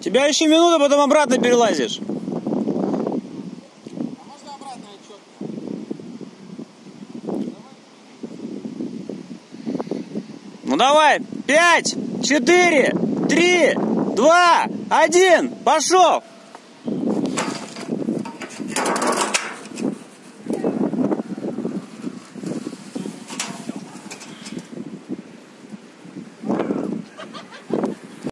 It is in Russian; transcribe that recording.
тебя еще минута, потом обратно перелазишь. А можно обратно? Ну давай, пять, четыре, три, два, один, пошел!